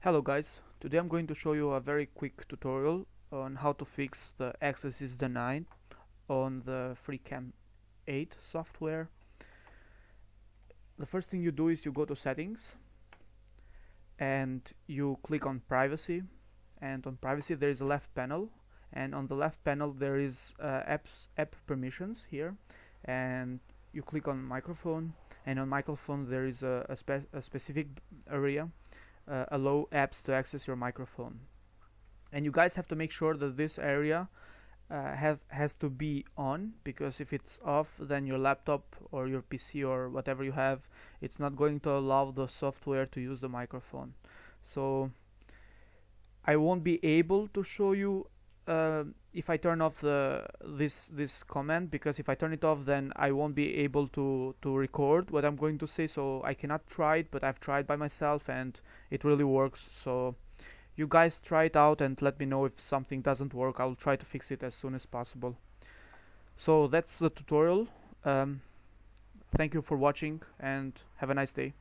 Hello guys, today I'm going to show you a very quick tutorial on how to fix the access is denied on the FreeCam 8 software. The first thing you do is you go to settings and you click on privacy. And on privacy there is a left panel. And on the left panel there is uh, apps app permissions here. And you click on microphone. And on microphone there is a, a, spe a specific area uh, allow apps to access your microphone. And you guys have to make sure that this area uh, have has to be on because if it's off then your laptop or your PC or whatever you have it's not going to allow the software to use the microphone. So I won't be able to show you uh, if I turn off the this this command because if I turn it off then I won't be able to to record what I'm going to say. So I cannot try it but I've tried by myself and it really works. So you guys try it out and let me know if something doesn't work. I'll try to fix it as soon as possible. So that's the tutorial. Um, thank you for watching and have a nice day